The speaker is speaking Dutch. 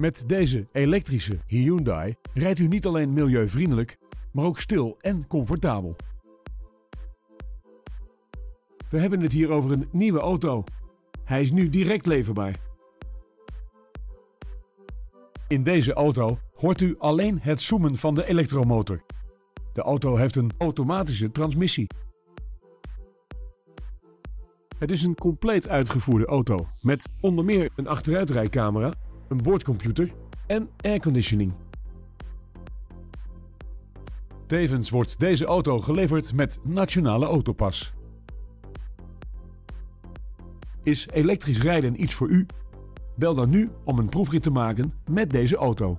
Met deze elektrische Hyundai rijdt u niet alleen milieuvriendelijk, maar ook stil en comfortabel. We hebben het hier over een nieuwe auto. Hij is nu direct leverbaar. In deze auto hoort u alleen het zoomen van de elektromotor. De auto heeft een automatische transmissie. Het is een compleet uitgevoerde auto met onder meer een achteruitrijcamera, een boordcomputer en airconditioning. Tevens wordt deze auto geleverd met Nationale Autopas. Is elektrisch rijden iets voor u? Bel dan nu om een proefrit te maken met deze auto.